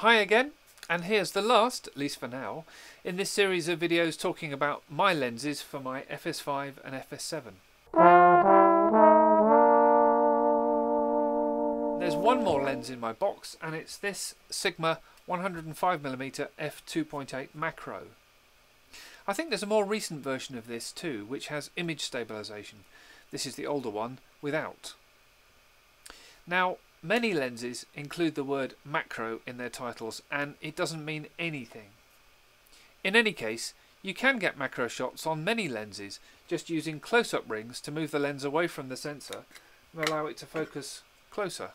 Hi again, and here's the last, at least for now, in this series of videos talking about my lenses for my FS5 and FS7. There's one more lens in my box and it's this Sigma 105mm f2.8 macro. I think there's a more recent version of this too which has image stabilization. This is the older one without. Now Many lenses include the word macro in their titles and it doesn't mean anything. In any case, you can get macro shots on many lenses just using close-up rings to move the lens away from the sensor and allow it to focus closer.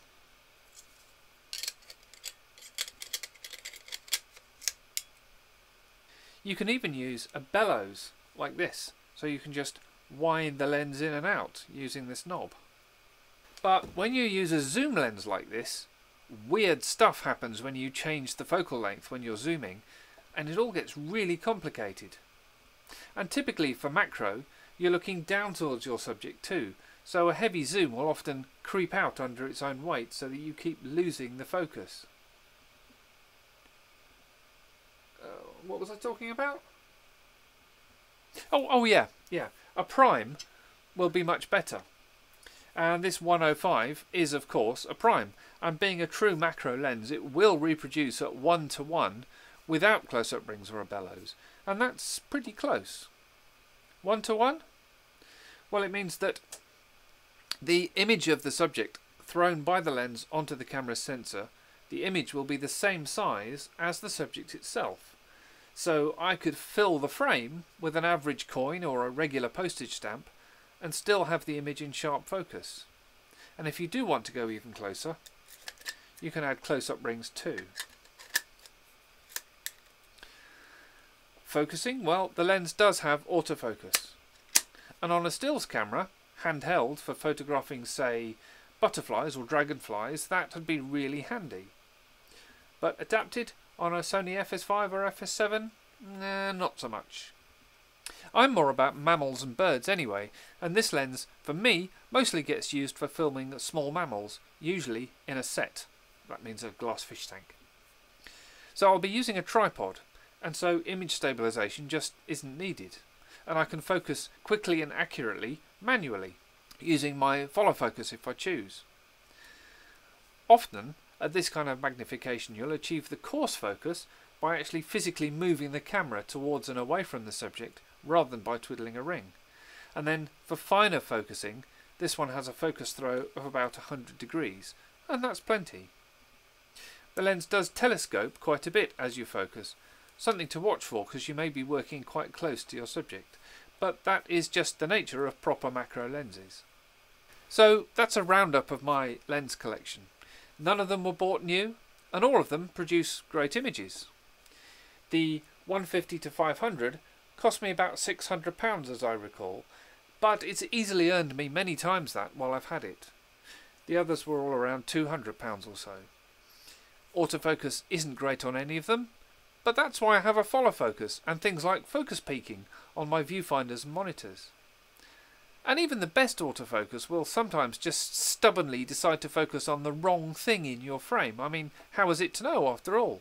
You can even use a bellows like this, so you can just wind the lens in and out using this knob. But when you use a zoom lens like this, weird stuff happens when you change the focal length when you're zooming, and it all gets really complicated. And typically for macro, you're looking down towards your subject too, so a heavy zoom will often creep out under its own weight so that you keep losing the focus. Uh, what was I talking about? Oh, oh yeah, yeah. A prime will be much better and this 105 is of course a prime. And being a true macro lens it will reproduce at 1 to 1 without close-up rings or a bellows. And that's pretty close. 1 to 1 well it means that the image of the subject thrown by the lens onto the camera's sensor the image will be the same size as the subject itself. So I could fill the frame with an average coin or a regular postage stamp and still have the image in sharp focus. And if you do want to go even closer, you can add close-up rings too. Focusing, well, the lens does have autofocus. And on a stills camera, handheld for photographing, say, butterflies or dragonflies, that would be really handy. But adapted on a Sony FS5 or FS7, nah, not so much. I'm more about mammals and birds anyway, and this lens, for me, mostly gets used for filming small mammals, usually in a set. That means a glass fish tank. So I'll be using a tripod, and so image stabilization just isn't needed. And I can focus quickly and accurately manually, using my follow focus if I choose. Often, at this kind of magnification, you'll achieve the coarse focus by actually physically moving the camera towards and away from the subject rather than by twiddling a ring. And then for finer focusing, this one has a focus throw of about 100 degrees, and that's plenty. The lens does telescope quite a bit as you focus, something to watch for because you may be working quite close to your subject, but that is just the nature of proper macro lenses. So that's a roundup of my lens collection. None of them were bought new, and all of them produce great images. The 150 to 500 Cost me about £600 as I recall, but it's easily earned me many times that while I've had it. The others were all around £200 or so. Autofocus isn't great on any of them, but that's why I have a follow focus and things like focus peaking on my viewfinders and monitors. And even the best autofocus will sometimes just stubbornly decide to focus on the wrong thing in your frame. I mean, how is it to know after all?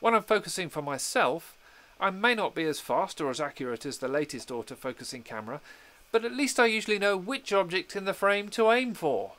When I'm focusing for myself, I may not be as fast or as accurate as the latest autofocusing camera, but at least I usually know which object in the frame to aim for.